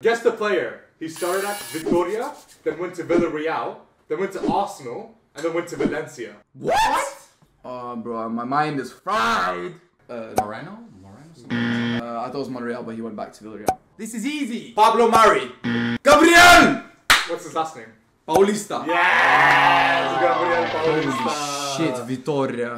Guess the player. He started at Victoria, then went to Villarreal, then went to Arsenal, and then went to Valencia. What? Oh, bro, my mind is fried. Uh, Moreno? Moreno? uh, I thought it was Monreal, but he went back to Villarreal. This is easy. Pablo Mari. Gabriel! What's his last name? Paulista. Yes! Gabriel Paulista. Shit, Vitoria.